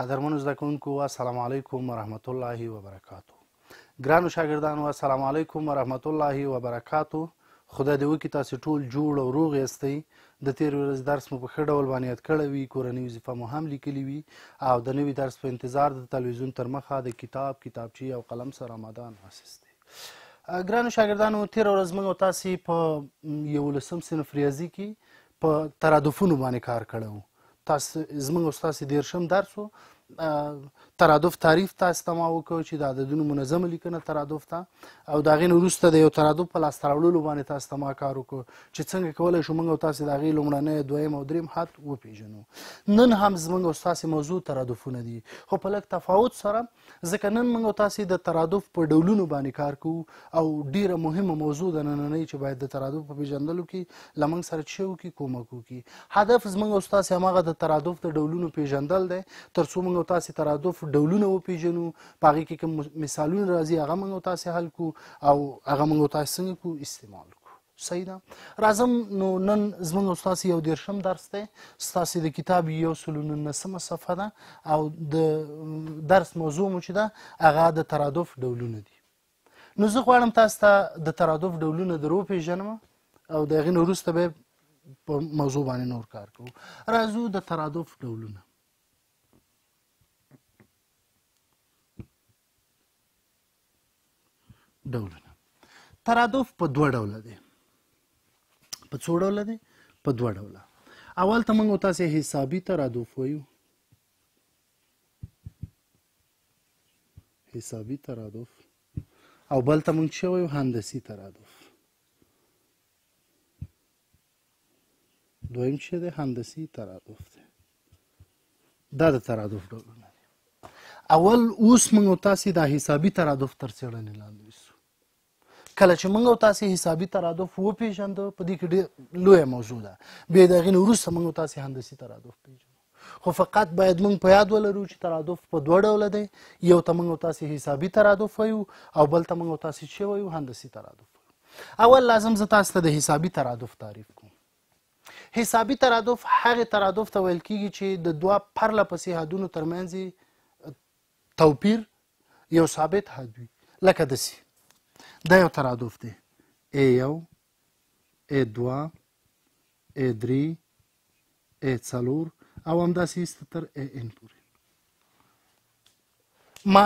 قدرمنو زده کوونکو السلام علیکم ورحمت الله وبرکاتو ګرانو شاګردانو السلام علیکم ورحمت الله وبرکاتو خدای دې وکړي تاسو ټول جوړ او روغ یاستئ د تیر ورځ درس مو په ښه ډول باندې یاد کړی وي کورنۍ وظیفه مو هم لیکلي وي او د نوي درس په انتظار د تلویزیون تر مخه د کتاب کتابچې او قلم سره آماده ناست ګرانو شاګردانو تیر ورځ موږ تاسو په یولسم صنف ریاضي کې په ترادفونو باندې کار کړو تاسو زمونږ استاد دیرشم درس وو ترادف تعریف تاسو ته ما وکړ چې د عددونو منظمه لیکنه ترادف ته او دا غین وروسته د یو ترادف په لاس تراوړلو باندې تاسو ته ما کار وکړ چې څنګه کولای شو موږ تاسو د غی لومړنۍ دویم او دریم حد وپیژنو نن هم زموږ تاسو موضوع ترادفونه دي خو په لک تفاوت سره ځکه نن موږ تاسو د ترادف په ډولونو باندې کار کوو او ډیره مهمه موضوع ده نننۍ چې باید د ترادف په پیژندلو کې لمنګ سره چې وکي کومک وکي هدف زموږ تاسو همغه د ترادف د ډولونو پیژندل دی ترڅو موږ تاسو ترادف ډولونه وپیژنو پاغي کې کوم مثالونه راځي هغه موږ تاسو حل کو او هغه موږ تاسو څنګه کو استعمال کو صحیح ده راځم نو نن زمونږ استاد یو دیرشم درس دی ستاسو د کتاب یو سل او نولسمه صفحه ده او د درس موضوع مو چې ده هغه د ترادف ډولونه دي نو زه غواړم تاسو ته د ترادف ډولونه در وپېژنم او د هغې نه وروسته به په موضوع باندې نور کار کوو راځو د ترادف ډولونه ډولونه ترادف په دوه ډوله دی په څو ډوله دی په دوه ډوله اول ته موږ تاسو حسابي ترادف وایو حسابي ترادف او بل ته موږ چې وایو هندسي ترادف دویم چی ده هندسی ترادف ده دا د ترادف ډولونه دي اول اوس موږ او تاسو د حسابي ترادف تر څېړنې لاندې نیسو کله چې موږ او تاسو حسابي ترادف وپېژندو په دې کې ډېر لویه موضوع ده بیا د هغې نه وروسته موږ او تاسو هندسي ترادف پېژنو خو فقط باید موږ په یاد ولرو چې ترادف په دوه ډوله دی یو ته موږ تاسو حسابي ترادف وایو او بل ته موږ تاسو چې وایو هندسي ترادف وایو اول لازم زه تاسو ته د حسابي ترادف تعریف کوم حسابي ترادف هغه ترادف ته ویل کیږي چې د دوه پرله پسې حدونو ترمنځ توپیر یو ثابت حد وي لکه دسی دا یو ترادف دی A یو اې دوه، اې درې، اې څلور او همداسې ایسته تر اې ان پورې ما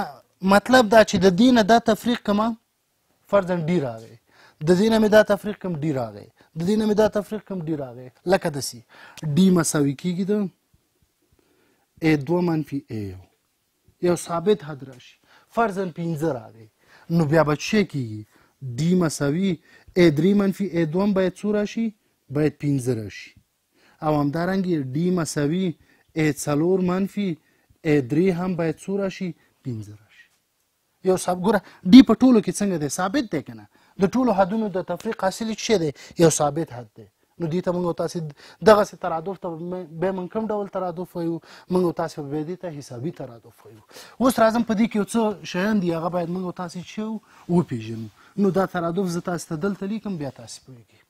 مطلب دا چې د دینه دا تفریق کما فرضا ډی راغی د دینه مې دا تفریق کم ډی راغی د دینه مې دا تفریق کم ډی راغی لکه دسی ډی مساوي کیږي د ا 2 منفي ا یو یو ثابت حد راشي فرضاً پنځه راغی نو بیا به څه کېږي ډي مساوي ای درې منفي ای دوه هم باید څو راشي باید پنځه راشي او همدارنګې ډي مساوي ای څلور منفي ای درې هم باید څو راشي پنځه راشي یو صاحب ګوره ډي په ټولو کې څنګه دی ثابت دی کنه د ټولو حدونو د تفریق حاصل څه دی یو ثابت حد دی نو دې ته موږ تاسو دغه سي ترادف ته به موږ کوم ډول ترادف وایو موږ تاسو به دې ته حسابي ترادف وایو اوس راځم په دې کې یو څه شیان دي هغه باید موږ تاسو چې و پیژنو نو دا ترادف زه تاسو ته دلته لیکم بیا تاسو پوهیږئ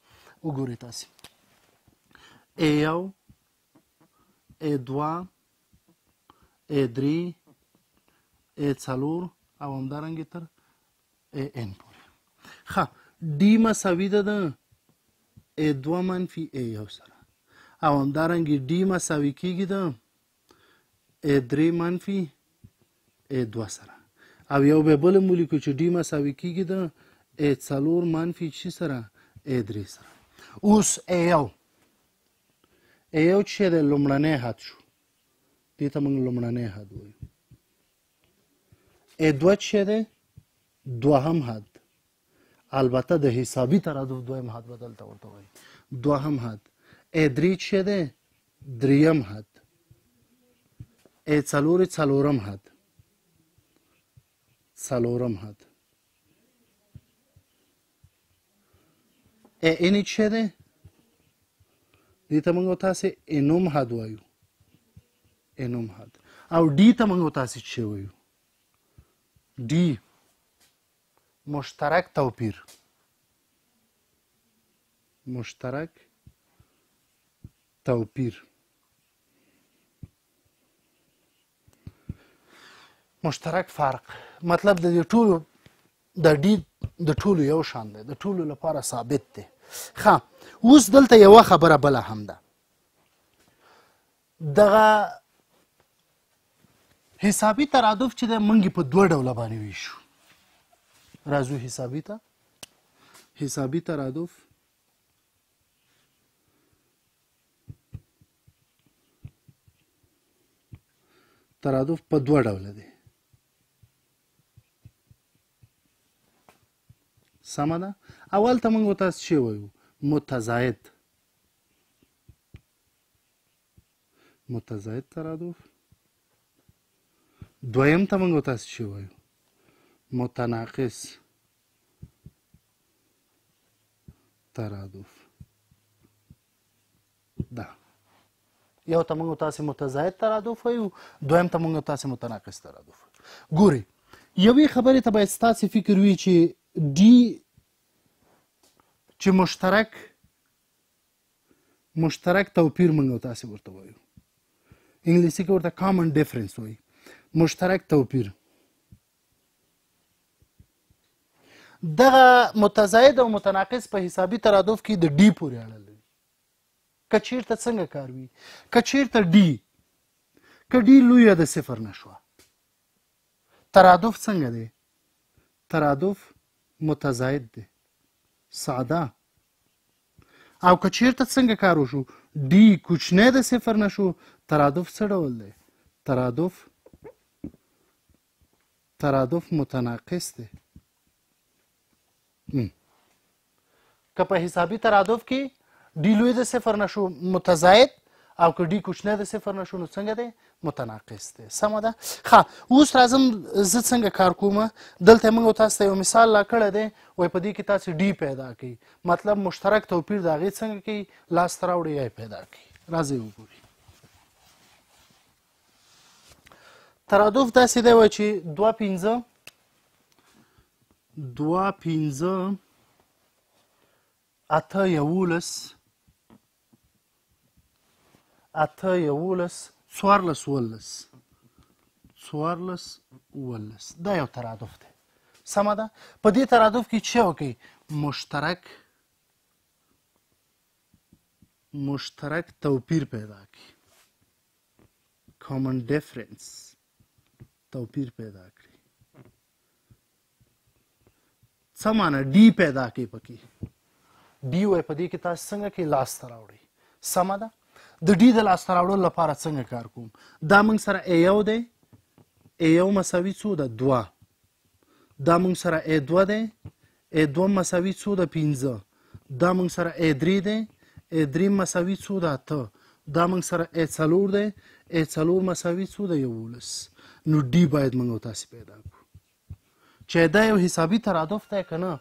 وګورئ تاسو ای یو ای دوه ای درې ای څلور او همدارنګه تر ای ان پورې ښه ډي مساوي ده د ای دوه منفي ای یو سره او همدارنګه ډي مساوي کیږي د ای درې منفي ای دوه سره او یو به بل مولیکو چې ډي مساوي کیږي د ای څلور منفي چې سره ای درې سره اوس ای یو ایو چې د لومړنی حد شو دې ته موږ لومړنی حد وایو ای دوه چې دی دوهم حد البته د حسابي ترادف دویم حد به دلته ورته وایي دوهم حد ای درې چې دی دریم حد ای څلور څلورم حد څلورم حد ا ان چې ده دې ته موږ تاسو انوم حد وایو انوم حد او ډي ته موږ تاسو چې وایو ډي مشترک توپیر مشترک توپیر مشترک فرق مطلب د دې ټولو د دید د ټولو یو شان دی د ټولو لپاره ثابت دی ښه اوس دلته یوه خبره بله هم ده دغه حسابي ترادف چې د منګي په دوه ډوله باندې ویشو راځو حسابي ته حسابي ترادف ترادف په دوه ډوله دی سمه ده اول ته موږ تاسو شی وایو متزاید متزاید ترادف دویم ته موږ تاسو شی وایو متناقص ترادف ده یو ته موږ تاسو متزاید ترادف وایو دویم ته موږ تاسو متناقض ترادف ګوري یوې خبرې ته باید تاسو فکر وی چې ډي چې مشترک مشترک توپیر موږ تاسو ورته وایو انګلیسي کې ورته کامن ډیفرنس وایي مشترک توپیر دغه متزاید او متناقض په حسابي ترادف کې د ډي پورې اړه لري که چیرته څنګه کار وي که چیرته ډي که ډي لویه د صفر نه شوه ترادف څنګه دی ترادف متزاید دی ساده او که چیرته څنګه کار وشو ډي کوچنی د صفر نه شو ترادف څه ډول دی ترادف ترادف متناقص دی که په حسابي ترادف کې ډي لوی د صفر نه شو متزاید او که ډي کوچنی د صفر نه شو نو څنګه دی متناقص دی سمه ده ښه اوس راځم زه څنګه کار کوم دلته موږ تاسو ته یو مثال لا کړی دی وای په دې کې تاسو ډي پیدا کړئ مطلب مشترک توپیر د هغې څنګه کوي لاس ته راوړئ یا پیدا کړئ راځئ وګورئ ترادف داسې دی وای چې دوه پنځه دوه پنځه اته یوولس اته یوولس څوارلس ولس څوارلس ولس دا یو ترادف دی سمه ده په دې ترادف کې څه وکړي مشترک مشترک توپیر پیدا کړي کامن ډیفرنس توپیر پیدا کړي څه معنی ډي پیدا کوي پکې ډي وای په دې کې تاسو څنګه کې لاس ته راوړئ سمه ده د ډي د لاس ته راوړلو لپاره څنګه کار کوم دا موږ سره ای یو دی ای یو مساوي څو ده دوه دا موږ سره ای دوه دی ای دوه مساوي څو ده پنځه دا موږ سره ای درې دی ای درې مساوي څو ده اته دا موږ سره ای څلور دی ای څلور مساوي څو ده یوولس نو ډي باید موږ او تاسو پیدا کړو چې دا یو حسابي ترادف دی که نه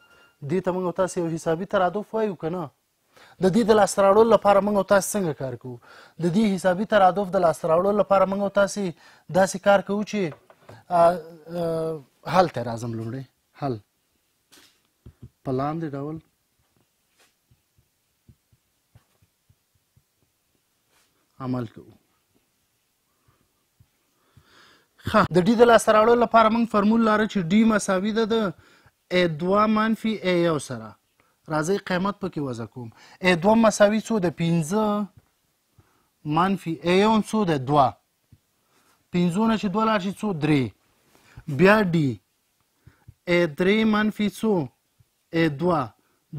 دې ته موږ تاسو یو حسابي ترادف وایو که نه د دې د لاسته راوړلو لپاره موږ تاسو څنګه کار کوو د دې حسابي ترادف د لاسته راوړلو لپاره موږ تاسو داسې کار کوو چې هلته راځم لومړی حل په لاندې ډول عمل کوو ښه د ډي د لاسته راوړلو لپاره موږ فرمول لاره چې ډي مساوي ده د ای دوه منفي ای یو سره راځئ قیمت پکې وضع کوم ای دوه مساوي څو د پنځه منفي ای یو څو د دوه پنځو نه چې دوه لاړ شي څو درې بیا ډي ای درې منفي څو ای دوه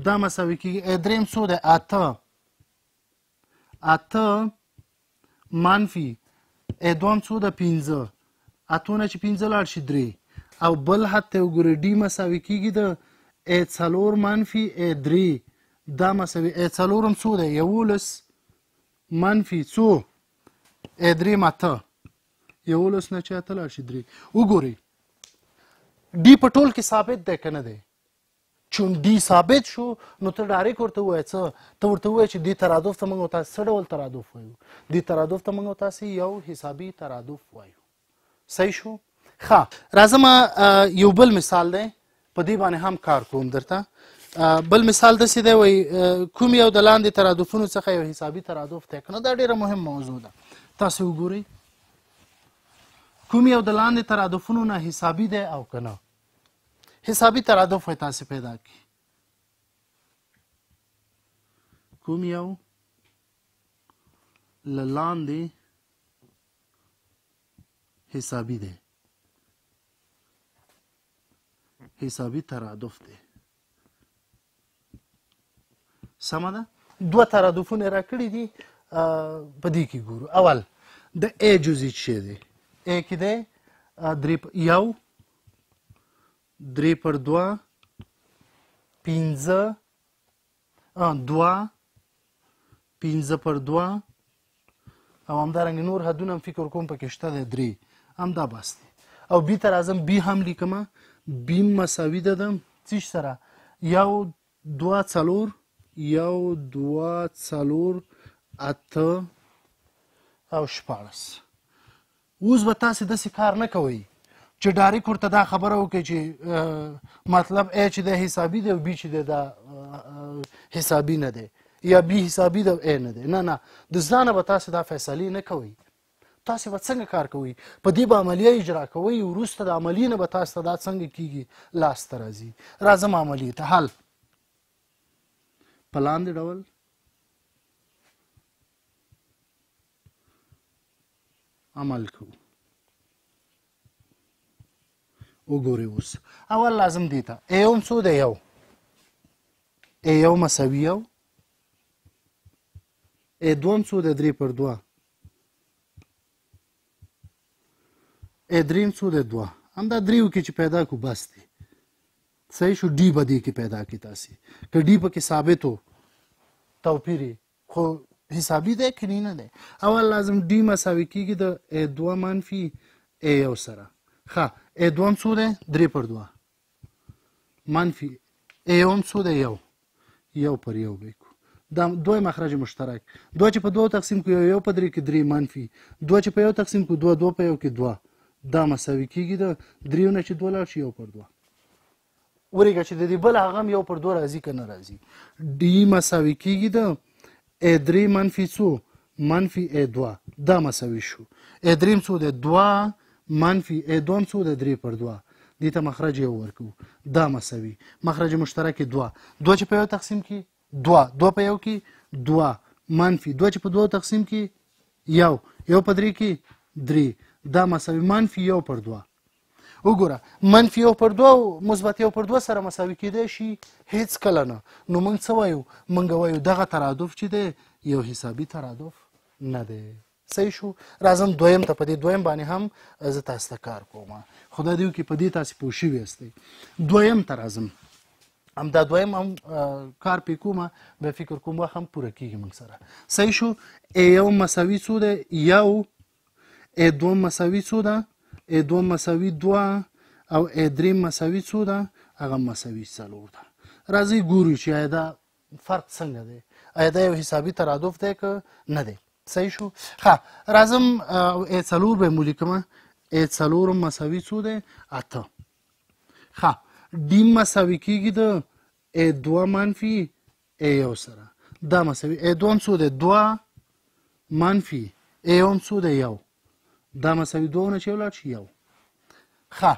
دا مساوي کېږي ای درېیم څو دی اته اته منفي ای دوم څو ده پنځه اتو نه چې پنځه لاړ شي درې او بل حد ته وګورئ ډي مساوي کېږي د ای څلور منفي ای درې دا مساوي ای څلور هم څو دی یولس منفي څو ای درېیم اته یولس نه چا ته لاړ شي درې وګورئ ډي په ټول کې ثابت دی که نه دی چون ډي ثابت شو نو ته ډایرک ورته ووایه څه ته ورته ووایه چې دې ترادف ته موږ تاسو څه ډول ترادف وایو دې ترادف ته موږ تاسو یو حسابي ترادف وایو صحیح شو ښه راځم یو بل مثال دی په دې باندې هم کار کوم درته بل مثال داسې دی وایي کوم یو د لاندې ترادفونو څخه یو حسابي ترادف طی کړه دا ډېره مهم موضوع ده تاسې وګورئ کوم یو د لاندې ترادفونو نه حسابي دی او که نه حسابي ترادف وایي تاسې پیدا کړي کوم یو له لاندې حسابي دی حسابي ترادف دی سمه ده دوه ترادفونه را کړي دي په دې کې ګورو اول د ای جزئی څه دی ای کې دی درې یو درې پر دوه پنځه دوه پنځه پر دوه او همدارنګ نور حدونه هم فکر کوم پکې شته دی درې همدا بس دی او بي ته راځم بي هم لیکم بي مساوي ده د څه سره یو دوه څلور یو دوه څلور اته او شپاړس اوس به تاسې داسې کار نه کوئ چې ډاریک ورته دا خبره وکړي چې مطلب ای چې د حسابي دی او بي چې دی دا حسابي نه دی یا بي حسابي دی او ای نه دی نه نه د ځانه به تاسې دا فیصلې نه کوئ تاسې به څنګه کار کوئ په دې به عملیه اجرا کوئ وروسته د عملیې نه به تاسو ته دا څنګه کیږي لاسته راځي راځم عملیې ته حل په لاندې ډول عمل کو وګورئ اوس اول لازم دی ته یو څو دی یو یو مساوي یو ای دوم څو د درې پر دوه ای دریم څو د دوه همدا دریو کې چې پیدا کو بس دی صحیح شو ډي به دې کې پیدا کی تاسو که ډي پکې ثابت وو توپیري خو حسابي دی کني نه دی اول لازم ډي مساوي کیږي د ا دوه منفي ا یو سره ښه ا دوه هم څو دی درې پر دوه منفي ا یو هم څو دی یو یو پر یو به کو دا دوه مخرج مشترک دوه چې په دوه تقسیم کو یو یو په درې کې درې منفي دوه چې په یو تقسیم کو دوه دوه په یو کې دوه دا مساوي کیږي د دریو نه چې دوه لاړ شي یو پر دوه وریګه چې د دې بل هغه هم یو پر دوه راځي که نه راځي ډي مساوي کېږي د ای درې منفي څو منفي ای دوه دا مساوي شو ای دریم څو دی دوه منفي ای دوم څو دی درې پر دوه دې ته مخرج یو ورکو دا مساوي مخرج مشترک دوه دوه چې په یو تقسیم کې دوه دوه په یو کې دوه منفي دوه چې په دوه تقسیم کې یو یو په درې کې درې دا مساوي منفي یو پر دوه وګوره منفي یو پر دوه مثبت یو پر دوه سره مساوي کېدای شي هیڅ کله نه نو موږ څه وایو موږ وایو دغه ترادف چې دی یو حسابي ترادف نه دی صحیح شو راځم دویم ته په دې دویم باندې هم زه تاسو ته کار کوم خدای دې وکړي په دې تاسو پوه شوي یاستئ دویم ته راځم همدا دویم هم کار پې کومه به فکر کوم وخت هم پوره کېږي موږ سره صحیح شو یو مساوي څو دی یو ای دوه مساوي څو ده ای دوه مساوي دوه او ای درې مساوي څو ده هغه مساوي څلور ده راځي ګورو چې آیا دا فرق څنګه دی آیا دا یو حسابي ترادف دی که نه دی صحیح شو ښه راځم ای څلور به مو لیکم ای څلور مساوي څو دی اته ښه ډي مساوي کېږي د ای دوه منفي ای یو سره دا مساوي ای دوم څو دی دوه منفي ای اوم څو دی یو دا مساوي دوه نه چې ولاړ شي یو ښه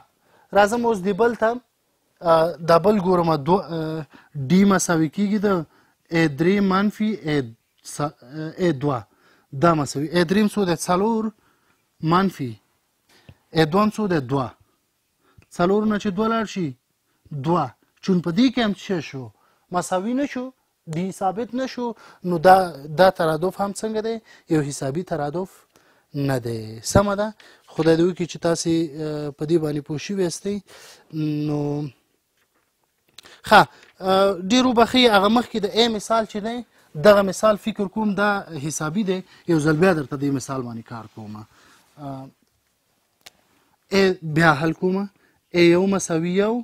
راځم اوس دی بل ته دا بل ګورم دو ډي مساوي کیږي د ا درې منفي ا دوه دا مساوي ا دریم څو د څلور منفي ا دوم څو د دوه څلور نه چې دوه لاړ شي دوه چون په دې کې هم څه شو مساوي نه شو دی ثابت نه شو نو دا دا ترادف هم څنګه دی یو حسابي ترادف نه دی سمه ده خدای دې وکړي چې تاسو په دې باندې پوه شوي یاستئ نو ښه ډېر وبخښئ هغه مخکې د ای مثال چې دی دغه مثال فکر کوم دا حسابي دی یو ځل بیا درته دې مثال باندې کار کوم ای بیا حل کومه ای یو مساوي یو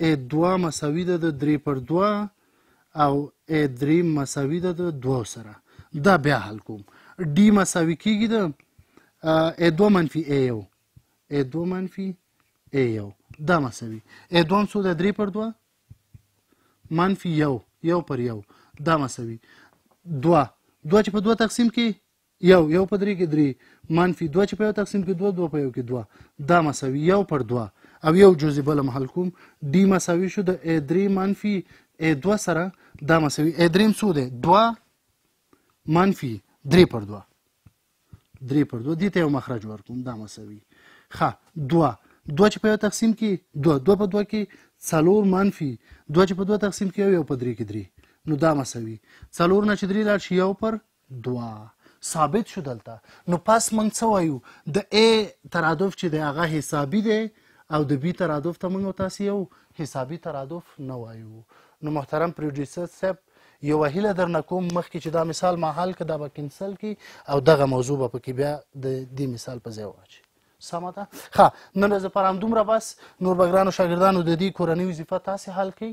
ای دوه مساوي ده د درې پر دوه او ای درې مساوي ده د دوه سره دا بیا حل کوم ډي مساوي کیږي د ای دوه منفي ای یو ای دوه منفي ای یو دا مساوي ای دوه څو ده درې پر دوه منفي یو یو پر یو دا مساوي دوه دوه چې په دوه تقسیم کې یو یو په درې کې درې منفي دوه چې په یو تقسیم کې دوه دوه په یو کې دوه دا مساوي یو پر دوه او یو جزې بل هم حل کوم ډي مساوي شو د ا درې منفي ا دوه سره دا مساوي ا درې هم څو دی دوه منفي درې پر دوه درې پر دوه دې ته یو مخرج ورکوم دا مساوي ښه دوه دوه چې په یو تقسیم کې دوه دوه په دوه کې څلور منفي دوه چې په دوه تقسیم کې یو یو په درې کې درې نو دا مساوي څلور نه چې درې لاړ شي یو پر دوه ثابت شو دلته نو پس موږ څه وایو د ا ترادف چې دی هغه حسابي دی او د بي ترادف ته موږ تاسو یو حسابي ترادف نه وایو نو محترم پروډوسر صاحب یو هیله درنه کوم مخکې چې دا مثال ما حل که دا به کنسل کی او دغه موضوع به پکې بیا د دې مثال په ځای واچي سمه ده ښه نن ورځ لپاره همدومره بس نور به ګرانو شاګردانو د دې کورنۍ وظیفه تاسې حل کړئ